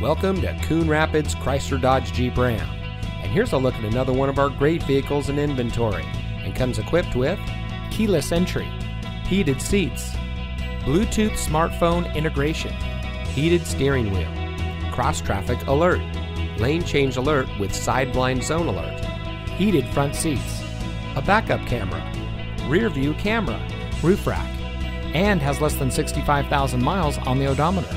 Welcome to Coon Rapids Chrysler Dodge Jeep Ram. And here's a look at another one of our great vehicles in inventory and comes equipped with keyless entry, heated seats, Bluetooth smartphone integration, heated steering wheel, cross traffic alert, lane change alert with side blind zone alert, heated front seats, a backup camera, rear view camera, roof rack, and has less than 65,000 miles on the odometer.